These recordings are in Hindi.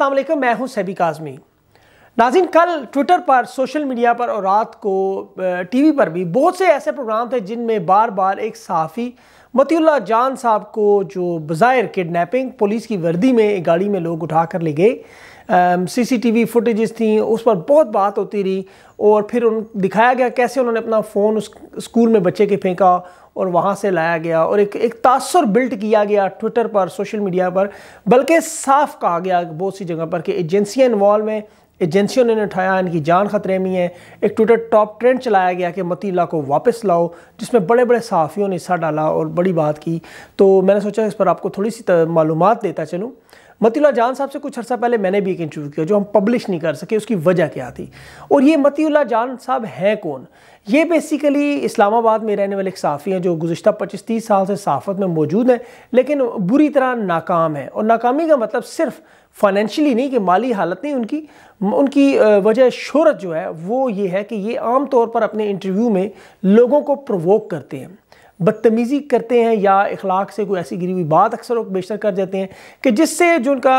वालेकुम मैं हूँ सैबी काजमी। नाजिन कल ट्विटर पर, सोशल मीडिया पर और रात को टीवी पर भी बहुत से ऐसे प्रोग्राम थे जिनमें बार बार एक सहाफ़ी मतीउल्ला जान साहब को जो बज़ाहिर किडनैपिंग, पुलिस की वर्दी में, एक गाड़ी में लोग उठा कर ले गए। सीसीटीवी फुटेजेस थी, उस पर बहुत बात होती रही और फिर उन, दिखाया गया कैसे उन्होंने अपना फ़ोन उस, स्कूल में बच्चे के फेंका और वहाँ से लाया गया और एक एक तासर बिल्ट किया गया ट्विटर पर सोशल मीडिया पर, बल्कि साफ़ कहा गया बहुत सी जगह पर कि एजेंसियाँ इन्वॉल्व हैं एजेंसियों ने उठाया, इनकी जान खतरे में है। एक ट्विटर टॉप ट्रेंड चलाया गया कि मतीला को वापस लाओ, जिसमें बड़े बड़े सहाफ़ियों ने हिस्सा डाला और बड़ी बात की। तो मैंने सोचा इस पर आपको थोड़ी सी मालूम देता चलूँ। मतीला जान साहब से कुछ अर्सा पहले मैंने भी एक इंटरव्यू किया जो हम पब्लिश नहीं कर सके, उसकी वजह क्या थी? और ये मतीला जान साहब हैं कौन? ये बेसिकली इस्लामाबाद में रहने वाले एक साफ़ी हैं जो गुज्त पच्चीस तीस साल से सहाफ़त में मौजूद हैं, लेकिन बुरी तरह नाकाम है। और नाकामी का मतलब सिर्फ़ फाइनेंशियली नहीं कि माली हालत नहीं, उनकी उनकी वजह शहरत जो है, वो ये है कि ये आम तौर पर अपने इंटरव्यू में लोगों को प्रवोक करते हैं। बदतमीज़ी करते हैं या अखलाक से कोई ऐसी गिरी हुई बात अक्सर वो बेशतर कर जाते हैं कि जिससे जो उनका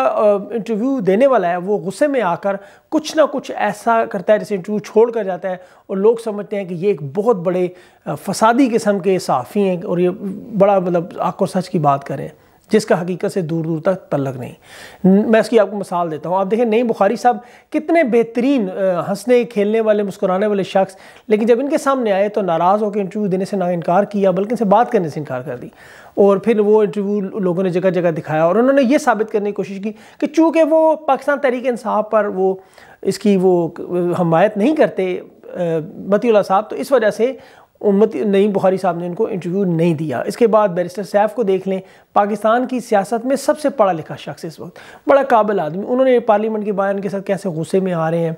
इंटरव्यू देने वाला है, वो गुस्से में आकर कुछ ना कुछ ऐसा करता है जैसे इंटरव्यू छोड़ कर जाता है और लोग समझते हैं कि ये एक बहुत बड़े फसादी किस्म के साफ़ी हैं और ये बड़ा मतलब आपको सच की बात करें। जिसका हकीकत से दूर दूर तक तल्लक नहीं। मैं इसकी आपको मिसाल देता हूँ। आप देखें नई बुखारी साहब कितने बेहतरीन हंसने, खेलने वाले, मुस्कुराने वाले शख्स, लेकिन जब इनके सामने आए तो नाराज़ होकर इंटरव्यू देने से ना इनकार किया, बल्कि इनसे बात करने से इनकार कर दी। और फिर वो इंटरव्यू लोगों ने जगह जगह दिखाया और उन्होंने ये साबित करने की कोशिश की कि चूँकि वो पाकिस्तान तहरीक इंसाफ पर वो, इसकी वो हमायत नहीं करते मतीला साहब तो इस वजह से उम्मत नईम बुखारी साहब ने इनको इंटरव्यू नहीं दिया। इसके बाद बैरिस्टर सैफ को देख लें, पाकिस्तान की सियासत में सबसे पढ़ा लिखा शख्स इस वक्त। बड़ा काबिल आदमी। उन्होंने पार्लियामेंट के बयान के साथ कैसे गुस्से में आ रहे हैं?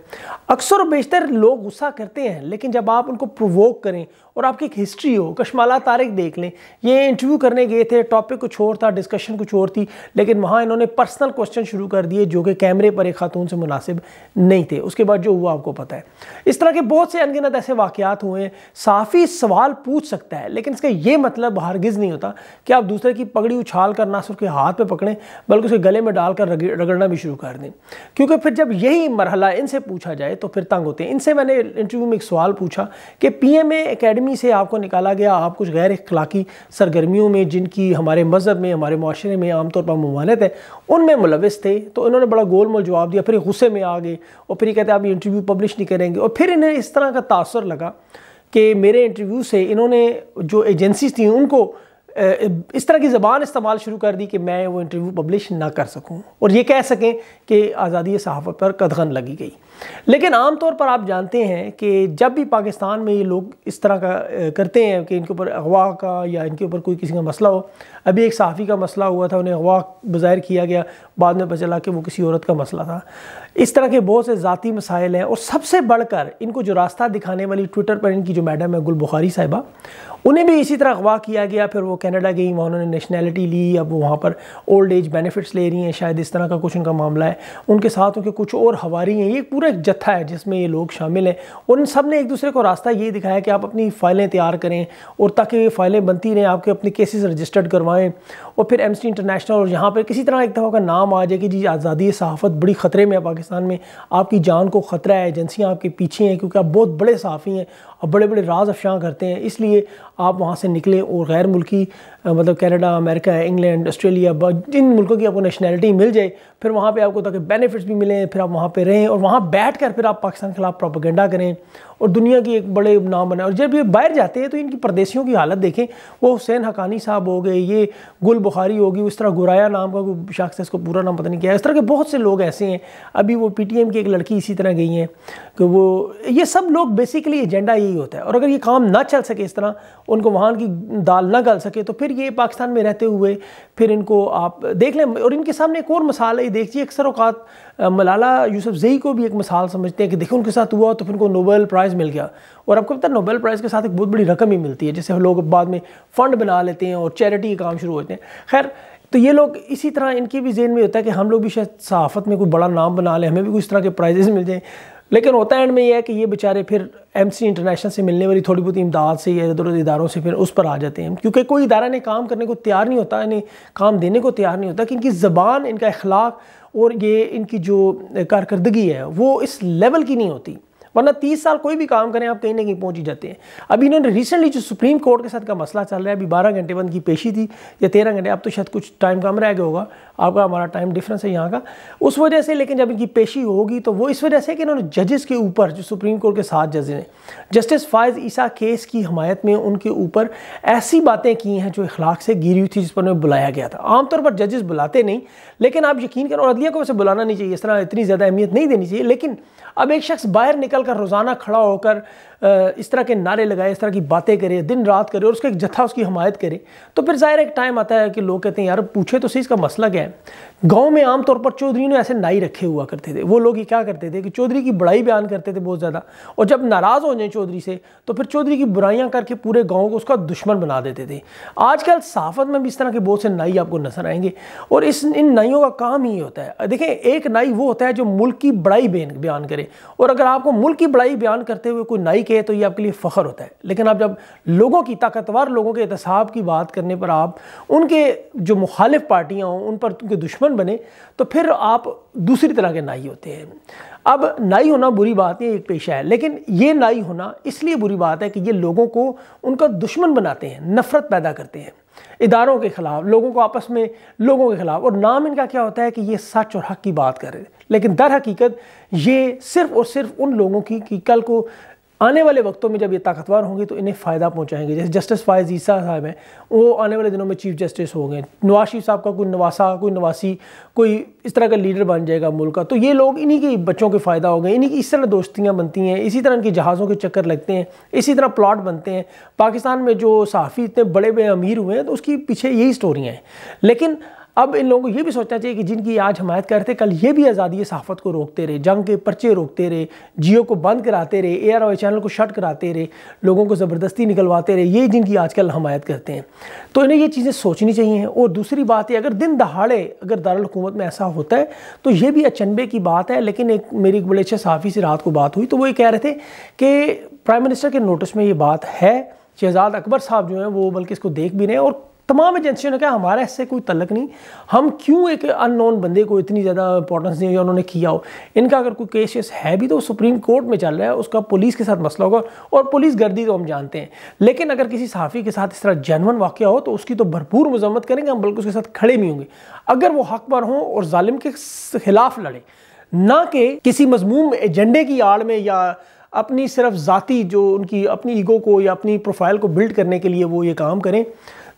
अक्सर बेशतर लोग गुस्सा करते हैं, लेकिन जब आप उनको प्रोवोक करें और आपकी एक हिस्ट्री हो। कशमाला तारिक देख लें। ये इंटरव्यू करने गए थे। टॉपिक कुछ और था डिस्कशन कुछ और थी, लेकिन वहाँ इन्होंने पर्सनल क्वेश्चन शुरू कर दिए, जो कि कैमरे पर एक खातून से मुनासिब नहीं थे। उसके बाद जो हुआ, आपको पता है। इस तरह के बहुत से अनगिनत ऐसे वाक़ात हुए हैं। साफ़ी सवाल पूछ सकता है, लेकिन इसका ये मतलब हरगिज़ नहीं होता कि आप दूसरे की पगड़ी उछाल कर ना सिर्फ़ के हाथ पे पकड़ें, बल्कि उसके गले में डालकर रगड़ना भी शुरू कर दें। क्योंकि फिर जब यही मरहला इनसे पूछा जाए तो फिर तंग होते हैं। इनसे मैंने इंटरव्यू में एक सवाल पूछा कि पी एम एकेडमी से आपको निकाला गया, आप कुछ गैर अखलाकी सरगर्मियों में, जिनकी हमारे मज़हब में, हमारे माशरे में आमतौर पर ममानत है, उनमें मुलविस थे तो इन्होंने बड़ा गोल मोल जवाब दिया, फिर गुस्से में आ गए, और फिर ये कहते आप ये इंटरव्यू पब्लिश नहीं करेंगे। और फिर इन्हें इस तरह का तासर लगा कि मेरे इंटरव्यू से इन्होंने जो एजेंसीज थी, उनको इस तरह की ज़बान इस्तेमाल शुरू कर दी कि मैं वो इंटरव्यू पब्लिश ना कर सकूँ। और ये कह सकें कि आज़ादी सहाफ़त पर कदगन लगी गई। लेकिन आम तौर पर आप जानते हैं कि जब भी पाकिस्तान में ये लोग इस तरह का करते हैं कि इनके ऊपर अगवा का या इनके ऊपर कोई किसी का मसला हो, अभी एक सहाफ़ी का मसला हुआ था, उन्हें अगवा बाहिर किया गया, बाद में पता चला कि वो किसी औरत का मसला था। इस तरह के बहुत से ज़ाती मसाइल हैं और सबसे बढ़कर इनको जो रास्ता दिखाने वाली ट्विटर पर इनकी जो मैडम है गुल बुखारी साहिबा, उन्हें भी इसी तरह अगवा किया गया, फिर वो कनाडा गई, वहाँ उन्होंने नेशनैलिटी ली, अब वो वहाँ पर ओल्ड एज बेनिफिट्स ले रही हैं, शायद इस तरह का कुछ उनका मामला है। उनके साथ उनके कुछ और हवारी हैं, ये पूरा एक जत्था है जिसमें ये लोग शामिल हैं। इन सबने एक दूसरे को रास्ता ये दिखाया कि आप अपनी फ़ाइलें तैयार करें और ताकि ये फ़ाइलें बनती रहें, आपके अपने केसेस रजिस्टर्ड करवाएँ। और फिर एमसी इंटरनेशनल और यहाँ पर किसी तरह एक दफ़ा का नाम आ जाए कि जी, आज़ादी सहाफ़त बड़ी ख़तरे में है पाकिस्तान में। आपकी जान को ख़तरा है, एजेंसियाँ आपके पीछे हैं क्योंकि आप बहुत बड़े सहाफ़ी हैं और बड़े बड़े राज अफशां करते हैं। इसलिए आप वहाँ से निकलें और गैर मुल्की मतलब कैनेडा, अमेरिका, इंग्लैंड, ऑस्ट्रेलिया जिन मुल्कों की आपको नेशनैलिटी मिल जाए, फिर वहाँ पर आपको ताकि बेनिफिट्स भी मिलें, फिर आप वहाँ पर रहें और वहाँ बैठ कर फिर आप पाकिस्तान के खिलाफ प्रोपोगंडा करें और दुनिया की एक बड़े नाम बनाए। और जब ये बाहर जाते हैं तो इनकी परदेशियों की हालत देखें। वो हुसैन हकानी साहब हो गए, ये गुल बुखारी होगी, उस तरह गुराया नाम का शख्स है इसको पूरा नाम पता नहीं किया इस तरह के बहुत से लोग ऐसे हैं। अभी वो पीटीएम की एक लड़की इसी तरह गई हैं कि वो, ये सब लोग बेसिकली एजेंडा यही होता है। और अगर ये काम ना चल सके इस तरह, उनको वहाँ की दाल ना गल सके तो फिर ये पाकिस्तान में रहते हुए फिर इनको आप देख लें। और इनके सामने एक और मसाल है देखिए अक्सर अवकात मलाला यूसुफ जई को भी एक मिसाल समझते हैं कि देखो उनके साथ हुआ तो फिर उनको नोबेल प्राइज़ मिल गया। और आपको पता है नोबेल प्राइज़ के साथ एक बहुत बड़ी रकम ही मिलती है, जैसे हम लोग बाद में फ़ंड बना लेते हैं और चैरिटी के काम शुरू होते हैं। खैर तो ये लोग इसी तरह इनकी भी जेन में होता है कि हम लोग भी शायद सहाफ़त में कोई बड़ा नाम बना लें, हमें भी कुछ तरह के प्राइजेज़ मिल जाएँ। लेकिन होता एंड में यह है कि ये बेचारे फिर एम सी इंटरनेशनल से मिलने वाली थोड़ी बहुत इमदाद से या इधर उधर इदारों से फिर उस पर आ जाते हैं। क्योंकि कोई इदारा ने काम करने को तैयार नहीं होता इन्हें काम देने को तैयार नहीं होता, कि इनकी ज़बान, इनका अखलाक और ये इनकी जो कारकर्दगी है, वो इस लेवल की नहीं होती। वरना तीस साल कोई भी काम करें, आप कहीं ना कहीं पहुँच ही जाते हैं। अभी इन्होंने रिसेंटली जो सुप्रीम कोर्ट के साथ का मसला चल रहा है, अभी बारह घंटे बंद की पेशी थी या तेरह घंटे, अब तो शायद कुछ टाइम कम रह गया होगा। आपका हमारा टाइम डिफरेंस है यहाँ का। उस वजह से, लेकिन जब इनकी पेशी होगी तो वो इस वजह से कि इन्होंने जजेस के ऊपर, जो सुप्रीम कोर्ट के सात जजेस हैं जस्टिस फायज ईसा केस की हमायत में उनके ऊपर ऐसी बातें की हैं जो इखलाक से गिरी हुई थी, जिस पर उन्हें बुलाया गया था। आमतौर पर जजेस बुलाते नहीं, लेकिन आप यकीन करें, और अदलिया को वैसे बुलाना नहीं चाहिए, इस तरह इतनी ज़्यादा अहमियत नहीं देनी चाहिए। लेकिन अब एक शख्स बाहर निकल कर रोज़ाना खड़ा होकर इस तरह के नारे लगाए, इस तरह की बातें करे, दिन रात करे और उसका एक जत्था उसकी हमायत करे तो फिर ज़ाहिर एक टाइम आता है कि लोग कहते हैं, यार, पूछे तो सही, इसका मसला क्या है? गाँव में आमतौर पर चौधरी ने ऐसे नाई रखे हुआ करते थे। वो लोग ये क्या करते थे कि चौधरी की बड़ाई बयान करते थे बहुत ज़्यादा, और जब नाराज़ हो जाए चौधरी से तो फिर चौधरी की बुराइयाँ करके पूरे गाँव को उसका दुश्मन बना देते थे। आजकल सहाफत में भी इस तरह के बहुत से नाई आपको नज़र आएँगे, और इस, इन नाइयों का काम ही होता है। देखें, एक नाई वो होता है जो मुल्क की बड़ाई बयान करे, और अगर आपको मुल्क की बड़ाई बयान करते हुए कोई नाई कहे तो ये आपके लिए फ़ख्र होता है। लेकिन आप जब लोगों की ताकतवर लोगों के एहतसाब की बात करने पर आप उनके जो मुखालिफ पार्टियाँ हों, उन पर उनके दुश्मन बने तो फिर आप दूसरी तरह के नाई होते हैं। अब नाई होना बुरी बात नहीं, एक पेशा है, लेकिन ये नाई होना इसलिए बुरी बात है कि ये लोगों को उनका दुश्मन बनाते हैं, नफ़रत पैदा करते हैं। इदारों के ख़िलाफ़, लोगों को आपस में, लोगों के ख़िलाफ़। और नाम इनका क्या होता है कि ये सच और हक की बात करें। लेकिन दर हकीकत ये सिर्फ़ और सिर्फ़ उन लोगों की कि कल को आने वाले वक्तों में जब ये ताकतवर होंगे तो इन्हें फ़ायदा पहुंचाएँगे। जैसे जस्टिस फायज ईसा साहब हैं, वो आने वाले दिनों में चीफ जस्टिस होंगे नवाज़ शरीफ साहब का कोई नवासा, कोई नवासी, कोई इस तरह का लीडर बन जाएगा मुल्क का। तो ये लोग इन्हीं के बच्चों के फ़ायदा हो गए, इन्हीं की इस तरह दोस्तियाँ बनती हैं, इसी तरह इनके जहाज़ों के चक्कर लगते हैं, इसी तरह प्लाट बनते हैं। पाकिस्तान में जो सहाफ़ी इतने बड़े बड़े अमीर हुए हैं तो उसकी पीछे यही स्टोरियाँ हैं। लेकिन अब इन लोगों को ये भी सोचना चाहिए कि जिनकी आज हमायत करते, कल ये भी आज़ादी सहाफ़त को रोकते रहे, जंग के पर्चे रोकते रहे, जियो को बंद कराते रहे ए आर चैनल को शट कराते रहे, लोगों को ज़बरदस्ती निकलवाते रहे, ये जिनकी आजकल हमायत करते हैं। तो इन्हें ये चीज़ें सोचनी चाहिए और दूसरी बात है, अगर दिन दहाड़े अगर दारकूमत में ऐसा होता है तो ये भी अचनबे की बात है, लेकिन एक मेरी बड़े अच्छे सहाफ़ी से रात को बात हुई तो वो ये कह रहे थे कि प्राइम मिनिस्टर के नोटिस में ये बात है, शहजाद अकबर साहब जो हैं, वो बल्कि इसको देख भी रहे हैं और तमाम एजेंसियों ने कहा, हमारा इससे कोई तलक नहीं। हम क्यों एक अननोन बंदे को इतनी ज़्यादा इंपॉर्टेंस दें या उन्होंने किया हो? इनका अगर कोई केस है भी तो सुप्रीम कोर्ट में चल रहा है, उसका पुलिस के साथ मसला होगा और पुलिस गर्दी तो हम जानते हैं। लेकिन अगर किसी सहाफ़ी के साथ इस तरह जनवन वाक़ हो तो उसकी तो भरपूर मजम्मत करेंगे, हम बल्कि उसके साथ खड़े भी होंगे। अगर वो हक पर हों और ालिम के खिलाफ लड़े, ना कि किसी मजमूम एजेंडे की आड़ में या अपनी सिर्फ़ ज़ाती जो उनकी अपनी ईगो को या अपनी प्रोफ़ाइल को बिल्ड करने के लिए वो ये काम करें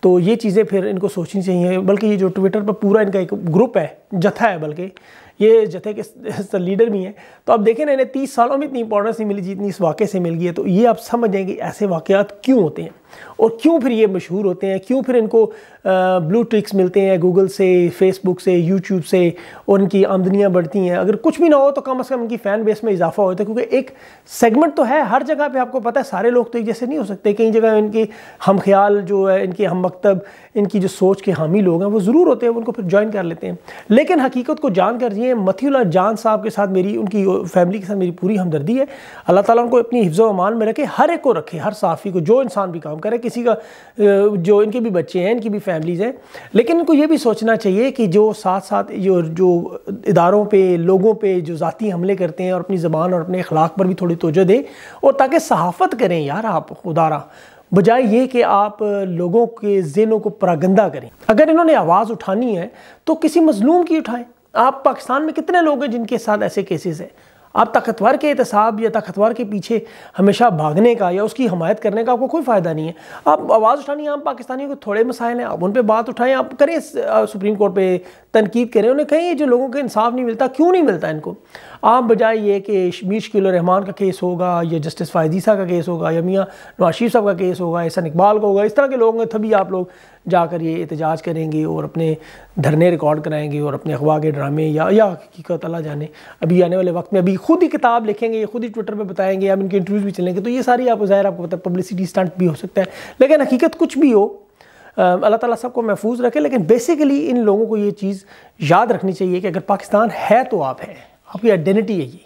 तो ये चीज़ें फिर इनको सोचनी चाहिए, बल्कि ये जो ट्विटर पर पूरा इनका एक ग्रुप है जथा है बल्कि, ये जथे के लीडर भी हैं। तो आप देखें ना, इन्हें तीस सालों में इतनी इंपॉर्टेंस नहीं मिली जितनी इस वाक़े से मिल गई है तो ये आप समझ कि ऐसे वाक़ात क्यों होते हैं। और क्यों फिर ये मशहूर होते हैं? क्यों फिर इनको ब्लू ट्रिक्स मिलते हैं गूगल से फेसबुक से यूट्यूब से और इनकी आमदनियाँ बढ़ती हैं। अगर कुछ भी ना हो तो कम अज़ कम इनकी फ़ैन बेस में इजाफा होता है क्योंकि एक सेगमेंट तो है, हर जगह पे आपको पता है, सारे लोग तो एक जैसे नहीं हो सकते। कई जगह इनके हम ख्याल जो है, इनके हम मकतब इनकी जो सोच के हामी लोग हैं, वो ज़रूर होते हैं उनको फिर ज्वाइन कर लेते हैं। लेकिन हकीकत को जान कर ये मथीला जान साहब के साथ मेरी, उनकी फैमिली के साथ मेरी पूरी हमदर्दी है। अल्लाह ताला उनको अपनी हिफ्ज़ अमान में रखे, हर एक को रखे, हर साफ़ी को, जो इंसान भी काम करे, किसी का जो इनके भी बच्चे हैं, इनकी भी फैमिलीज़ हैं। लेकिन इनको ये भी सोचना चाहिए कि जो साथ साथ जो जो इदारों पे, लोगों पर जो ज़ाती हमले करते हैं और अपनी ज़बान और अपने अखलाक पर भी थोड़ी तोजह दें और ताकि सहाफ़त करें, यार आप खुदारा। बजाय ये कि आप लोगों के जेनों को परागंदा करें। अगर इन्होंने आवाज़ उठानी है तो किसी मजलूम की उठाएँ। आप पाकिस्तान में कितने लोग हैं जिनके साथ ऐसे केसेस हैं? आप ताकतवर के एहतसाब या ताकतवर के पीछे हमेशा भागने का या उसकी हमायत करने का आपको कोई फ़ायदा नहीं है। आप आवाज़ उठानी आम पाकिस्तानियों के थोड़े मसाइल हैं, आप उन पर बात उठाएँ, आप करें सुप्रीम कोर्ट पे तनकीद करें, उन्हें कहें जो लोगों को इंसाफ नहीं मिलता, क्यों नहीं मिलता इनको? आप बजाय ये कि मीर शकील रहमान का केस होगा, या जस्टिस फायदीसा का केस होगा, या मियाँ नवाज़ शरीफ साहब का केस होगा एहसन इकबाल का होगा, इस तरह के लोग हैं तभी आप लोग जाकर ये एहतजाज करेंगे और अपने धरने रिकॉर्ड कराएँगे और अपने अखबार के ड्रामे या या हकीकत अल्लाह जाने। अभी आने वाले वक्त में, अभी खुद ही किताब लिखेंगे खुद ही ट्विटर पर बताएँगे, अब इनके इंटरव्यूज़ भी चलेंगे तो ये सारी आपको ज़ाहिर आपको पता पब्लिसिटी स्टंट भी हो सकता है, लेकिन हकीकत कुछ भी हो अल्लाह ताला सबको महफूज रखे, लेकिन बेसिकली इन लोगों को ये चीज़ याद रखनी चाहिए कि अगर पाकिस्तान है तो आप हैं, आपकी आइडेंटिटी है ये।